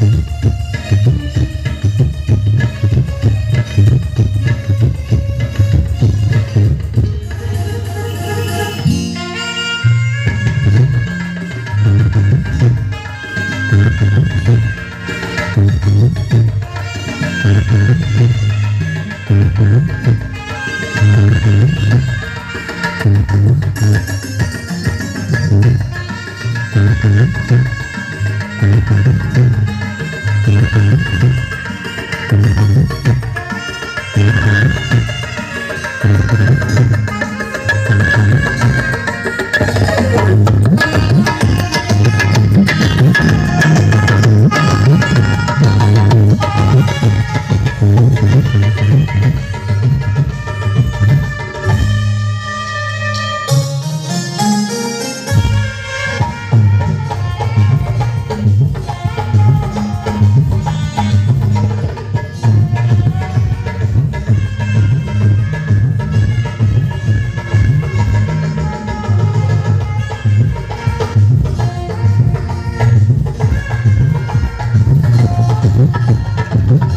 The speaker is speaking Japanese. Mm-hmm. Gracias.